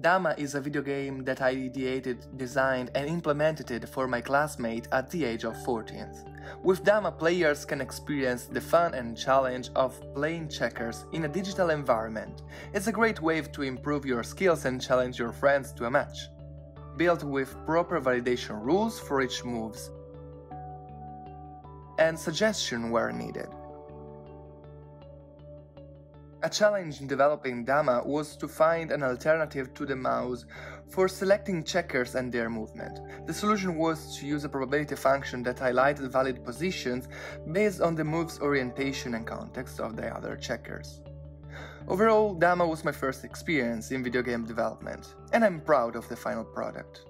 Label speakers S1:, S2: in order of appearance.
S1: Dama is a video game that I ideated, designed and implemented for my classmate at the age of 14. With Dama players can experience the fun and challenge of playing checkers in a digital environment. It's a great way to improve your skills and challenge your friends to a match. Built with proper validation rules for each moves and suggestion where needed. A challenge in developing Dama was to find an alternative to the mouse for selecting checkers and their movement. The solution was to use a probability function that highlighted valid positions based on the move's orientation and context of the other checkers. Overall, Dama was my first experience in video game development, and I'm proud of the final product.